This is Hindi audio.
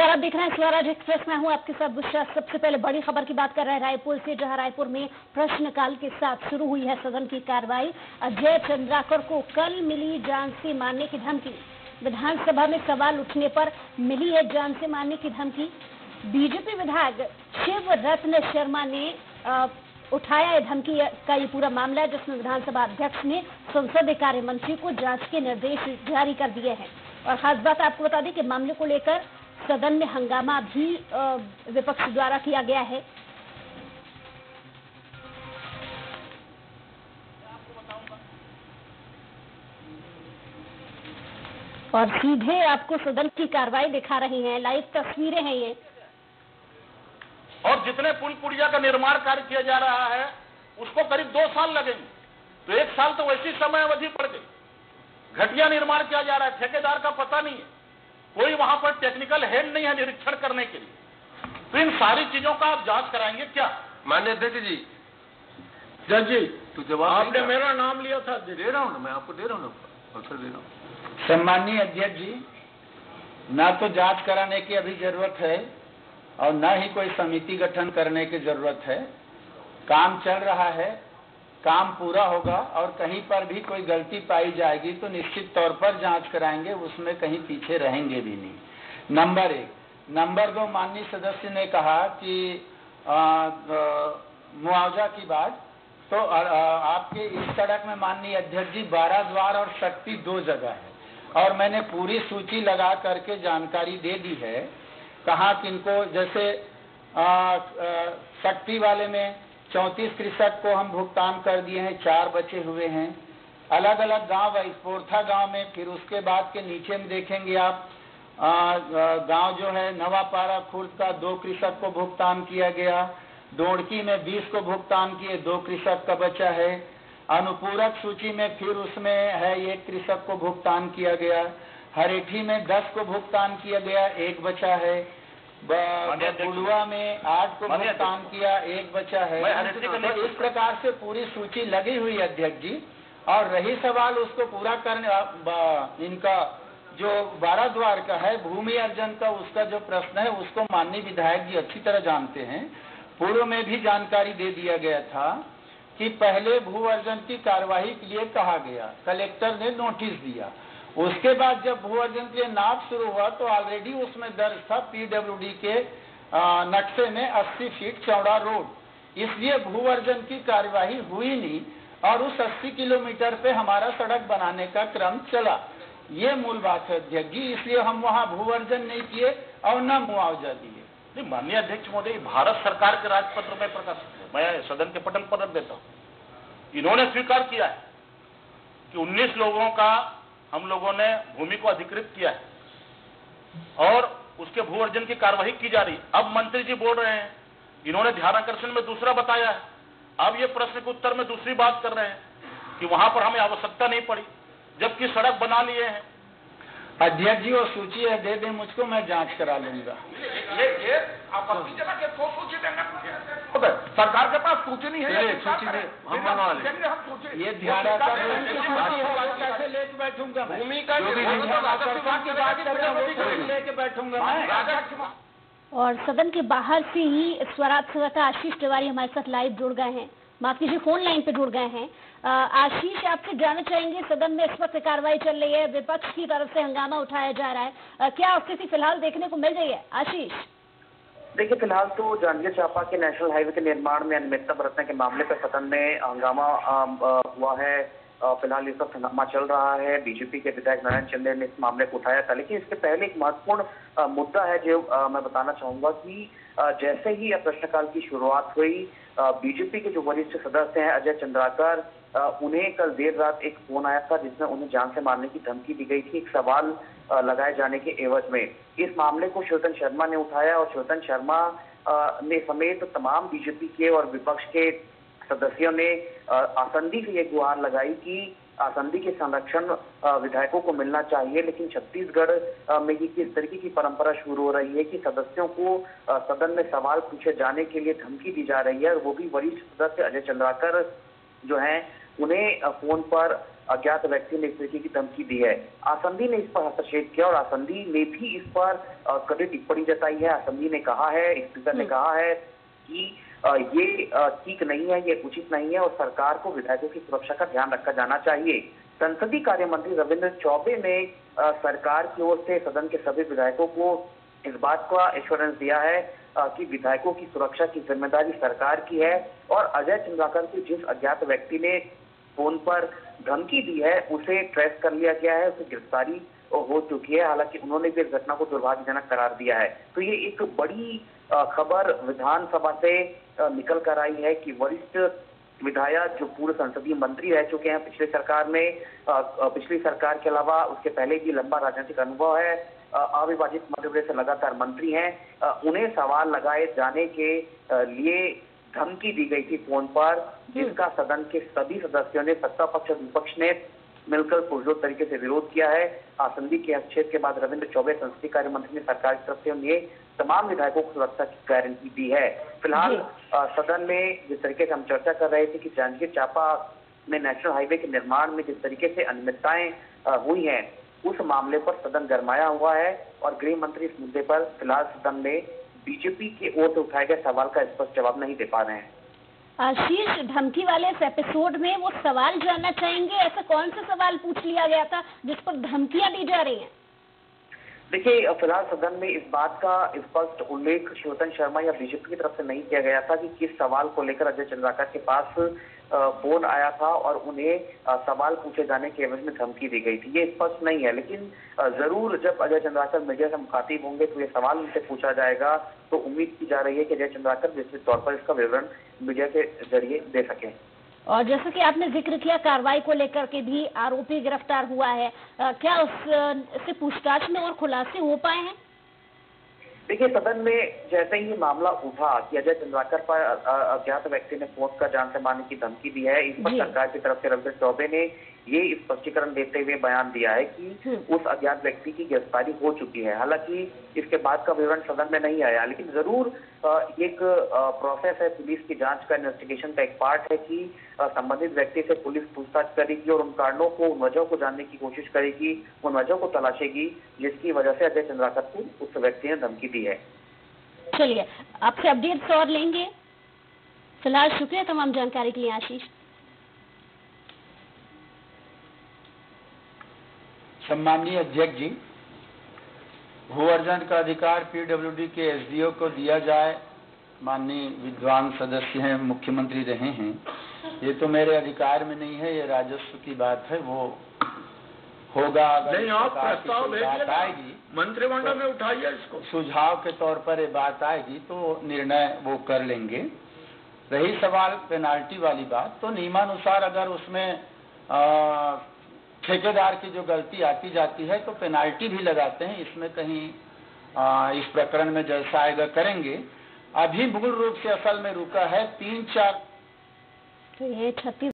नमस्कार आप देख रहे हैं स्वराज एक्सप्रेस में हूँ आपके साथ बुशरा। सबसे पहले बड़ी खबर की बात कर रहे हैं, रायपुर से, जहाँ रायपुर में प्रश्नकाल के साथ शुरू हुई है सदन की कार्रवाई। अजय चंद्राकर को कल मिली जान से मारने की धमकी। विधानसभा में सवाल उठने पर मिली है जान से मारने की धमकी। बीजेपी विधायक शिव रत्न शर्मा ने उठाया है धमकी का ये पूरा मामला है, जिसमें विधानसभा अध्यक्ष ने संसदीय कार्य मंत्री को जाँच के निर्देश जारी कर दिए हैं। और खास बात आपको बता दें कि मामले को लेकर सदन में हंगामा भी विपक्ष द्वारा किया गया है। और सीधे आपको सदन की कार्रवाई दिखा रही हैं। लाइव तस्वीरें हैं ये। और जितने पुल पुड़िया का निर्माण कार्य किया जा रहा है, उसको करीब दो साल लगेंगे। तो एक साल तो वैसी समय अवधि पड़ गई। घटिया निर्माण किया जा रहा है। ठेकेदार का पता नहीं है। कोई वहाँ पर टेक्निकल हेड नहीं है निरीक्षण करने के लिए। तो इन सारी चीज़ों का आप जाँच कराएँगे क्या? मान्य अध्यक्ष जी। जज जी तो जवाब आपने मेरा नाम लिया था दे रहा हूँ ना मैं आपको दे रहा हूँ ना अवसर दे रहा हूँ। सम्मानीय अध्यक्ष जी ना तो जाँच कराने की अभी ज़रूरत है और न ही कोई समिति गठन करने की ज़रूरत है। काम चल रहा है काम पूरा होगा और कहीं पर भी कोई गलती पाई जाएगी तो निश्चित तौर पर जाँच कराएँगे उसमें कहीं पीछे रहेंगे भी नहीं। नंबर एक। नंबर दो माननीय सदस्य ने कहा कि मुआवजा की बात तो आ, आ, आपके इस सड़क में माननीय अध्यक्ष जी बारह द्वार और शक्ति दो जगह है। और मैंने पूरी सूची लगा करके जानकारी दे दी है कहा किनको जैसे आ, शक्ति वाले में चौंतीस कृषक को हम भुगतान कर दिए हैं, चार बचे हुए हैं। अलग अलग गाँव पोरथा गाँव में, फिर उसके बाद के नीचे में देखेंगे आप गाँव जो है, नवापारा खुर्द का दो कृषक को भुगतान किया गया डोड़की में बीस को भुगतान किए, दो कृषक का बचा है। अनुपूरक सूची में फिर उसमें है, एक कृषक को भुगतान किया गया, हरेठी में दस को भुगतान किया गया, एक बचा है। बुलुआ में आठ को भुगतान किया एक बचा है। तो इस प्रकार से पूरी सूची लगी हुई अध्यक्ष जी। और रही सवाल उसको पूरा करने इनका जो बारह द्वार का है भूमि अर्जन का उसका जो प्रश्न है उसको माननीय विधायक जी अच्छी तरह जानते हैं। पूर्व में भी जानकारी दे दिया गया था कि पहले भू अर्जन की कार्यवाही के लिए कहा गया। कलेक्टर ने नोटिस दिया। उसके बाद जब भू अर्जन के लिए नाप शुरू हुआ तो ऑलरेडी उसमें दर्ज था पीडब्ल्यूडी के नक्शे में 80 फीट चौड़ा रोड इसलिए भू अर्जन की कार्यवाही हुई नहीं और उस 80 किलोमीटर पे हमारा सड़क बनाने का क्रम चला। ये मूल बात है अध्यक्ष जी, इसलिए हम वहाँ भू अर्जन नहीं किए और न मुआवजा दिए। माननीय अध्यक्ष महोदय, भारत सरकार के राजपत्र में प्रकाश मैं सदन के पटल पर देता हूँ। इन्होंने स्वीकार किया है कि 19 लोगों का हम लोगों ने भूमि को अधिकृत किया है। और उसके भू अर्जन की कार्यवाही की जा रही अब मंत्री जी बोल रहे हैं इन्होंने ध्यान आकर्षण में दूसरा बताया है। अब ये प्रश्न के उत्तर में दूसरी बात कर रहे हैं कि वहाँ पर हमें आवश्यकता नहीं पड़ी जबकि सड़क बना लिए हैं। अध्यक्ष जी वो सूची है दे दें मुझको मैं जाँच करा लूँगा। ये ये के तो सूची देंगे सरकार के पास सूची नहीं है ये सूची हम बनवा लेंगे। ये ध्यान बैठूँगा भूमि का लेके बैठूँगा मैं। और सदन के बाहर से ही स्वराज संवाददाता आशीष तिवारी हमारे साथ लाइव जुड़ गए हैं। माफ़ कीजिए फ़ोन लाइन पे जुड़ गए हैं। आशीष आपसे जानना चाहेंगे सदन में इस वक्त कार्रवाई चल रही है विपक्ष की तरफ़ से हंगामा उठाया जा रहा है। आ, क्या स्थिति फ़िलहाल देखने को मिल रही है? आशीष। देखिए फ़िलहाल तो जांजगीर चांपा के नेशनल हाईवे के निर्माण में अनियमितता बरतने के मामले पर सदन में हंगामा हुआ है। फ़िलहाल ये सब हंगामा चल रहा है। बीजेपी के विधायक नारायण चंदेल ने इस मामले को उठाया था, लेकिन इसके पहले एक महत्वपूर्ण मुद्दा है जो मैं बताना चाहूँगा कि जैसे ही प्रश्नकाल की शुरुआत हुई बीजेपी के जो वरिष्ठ सदस्य हैं अजय चंद्राकर उन्हें कल देर रात एक फ़ोन आया था जिसमें उन्हें जान से मारने की धमकी दी गई थी एक सवाल लगाए जाने के एवज में। इस मामले को शिवतन शर्मा ने उठाया और शिवतन शर्मा ने समेत तमाम बीजेपी के और विपक्ष के सदस्यों ने आसंदी से ये गुहार लगाई कि आसंदी के संरक्षण विधायकों को मिलना चाहिए लेकिन छत्तीसगढ़ में ही किस तरीके की परंपरा शुरू हो रही है कि सदस्यों को सदन में सवाल पूछे जाने के लिए धमकी दी जा रही है और वो भी वरिष्ठ सदस्य अजय चंद्राकर जो है उन्हें फ़ोन पर अज्ञात व्यक्ति ने इस तरीके की धमकी दी है। आसंदी ने इस पर हस्तक्षेप किया और आसंदी ने भी इस पर कड़ी टिप्पणी जताई है। आसंदी ने कहा है स्पीकर ने कहा है कि ये ठीक नहीं है, ये उचित नहीं है और सरकार को विधायकों की सुरक्षा का ध्यान रखा जाना चाहिए। संसदीय कार्य मंत्री रविंद्र चौबे ने सरकार की ओर से सदन के सभी विधायकों को इस बात का एश्योरेंस दिया है कि विधायकों की सुरक्षा की ज़िम्मेदारी सरकार की है और अजय चंद्राकर की जिस अज्ञात व्यक्ति ने फ़ोन पर धमकी दी है, उसे ट्रेस कर लिया गया है, उसे गिरफ्तारी हो चुकी है। हालाँकि उन्होंने भी इस घटना को दुर्भाग्यजनक करार दिया है। तो ये एक बड़ी खबर विधानसभा से निकल कर आई है कि वरिष्ठ विधायक जो पूर्व संसदीय मंत्री रह चुके हैं पिछले सरकार में पिछली सरकार के अलावा उसके पहले भी लंबा राजनीतिक अनुभव है। अविभाजित मध्य प्रदेश से लगातार मंत्री हैं। उन्हें सवाल लगाए जाने के लिए धमकी दी गई थी फ़ोन पर जिसका सदन के सभी सदस्यों ने सत्ता पक्ष और विपक्ष ने मिलकर पुरजोर तरीके से विरोध किया है आसंदी के हस्तक्षेप के बाद रविंद्र चौबे संसदीय कार्य मंत्री ने सरकार की तरफ़ से उन्हें तमाम विधायकों को सुरक्षा की गारंटी दी है। फ़िलहाल सदन में जिस तरीके से हम चर्चा कर रहे थे कि जांजगीर चांपा में नेशनल हाईवे के निर्माण में जिस तरीके से अनियमितताएँ हुई हैं उस मामले पर सदन गरमाया हुआ है और गृह मंत्री इस मुद्दे पर फ़िलहाल सदन में बीजेपी की ओर से उठाए गए सवाल का स्पष्ट जवाब नहीं दे पा रहे हैं। आशीष धमकी वाले इस एपिसोड में वो सवाल जानना चाहेंगे। ऐसा कौन सा सवाल पूछ लिया गया था जिस पर धमकियाँ दी जा रही हैं? देखिए, फ़िलहाल सदन में इस बात का स्पष्ट उल्लेख शिवतन शर्मा या बीजेपी की तरफ़ से नहीं किया गया था कि किस सवाल को लेकर अजय चंद्राकर के पास फ़ोन आया था और उन्हें सवाल पूछे जाने के एवज में धमकी दी गई थी। ये स्पष्ट नहीं है, लेकिन ज़रूर जब अजय चंद्राकर मीडिया से मुखातिब होंगे तो ये सवाल उनसे पूछा जाएगा। तो उम्मीद की जा रही है कि अजय चंद्राकर विस्तृत तौर पर इसका विवरण मीडिया के ज़रिए दे सकें। और जैसे कि आपने ज़िक्र किया कार्रवाई को लेकर के भी आरोपी गिरफ़्तार हुआ है। आ, क्या उससे पूछताछ में और खुलासे हो पाए हैं? देखिए सदन में जैसे ही मामला उठा कि अजय चंद्राकर पर अज्ञात व्यक्ति ने फ़ोन का जान से मारने की धमकी दी है इस पर सरकार की तरफ़ से रविंद्र चौबे ने ये स्पष्टीकरण देते हुए बयान दिया है कि हम्म। उस अज्ञात व्यक्ति की गिरफ्तारी हो चुकी है। हालाँकि इसके बाद का विवरण सदन में नहीं आया लेकिन ज़रूर एक प्रोसेस है पुलिस की जाँच का इन्वेस्टिगेशन का एक पार्ट है कि संबंधित व्यक्ति से पुलिस पूछताछ करेगी और उन कारणों को उन वजह को जानने की कोशिश करेगी उन वजह को तलाशेगी जिसकी वजह से अजय चंद्राकर को उस व्यक्ति ने धमकी दी है। चलिए आपसे अपडेट्स और लेंगे। फ़िलहाल शुक्रिया तमाम जानकारी के लिए आशीष। सम्माननीय अध्यक्ष जी भू अर्जन का अधिकार पीडब्ल्यूडी के एसडीओ को दिया जाए। माननीय विद्वान सदस्य हैं मुख्यमंत्री रहे हैं। ये तो मेरे अधिकार में नहीं है ये राजस्व की बात है वो होगा अगर नहीं आप प्रस्ताव बात आएगी मंत्रिमंडल में उठाइए इसको। सुझाव के तौर पर ये बात आएगी तो निर्णय वो कर लेंगे। रही सवाल पेनाल्टी वाली बात तो नियमानुसार अगर उसमें ठेकेदार की जो गलती आती जाती है तो पेनाल्टी भी लगाते हैं। इसमें कहीं आ, इस प्रकरण में जलसा आएगा करेंगे। अभी मूल रूप से असल में रुका है तीन चार तो ये छत्तीस